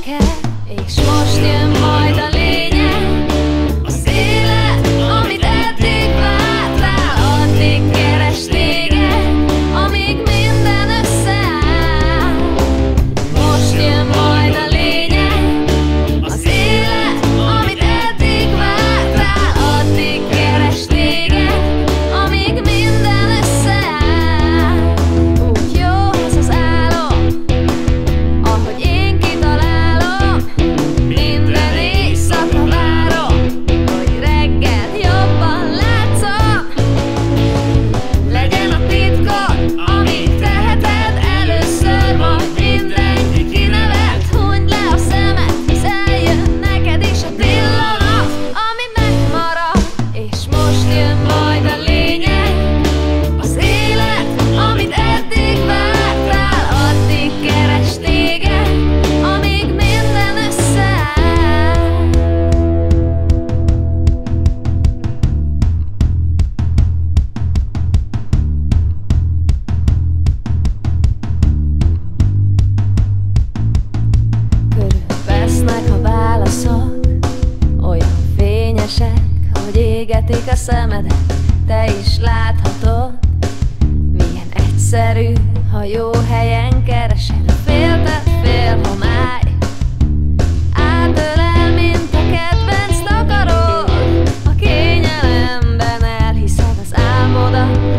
ik Ich hem dir. égetik a szemedet, te is láthatod Milyen egyszerű, ha jó helyen keresed a féltett félhomály Átölel, mint a kedvenc takarod A kényelemben elhiszed az álmodat.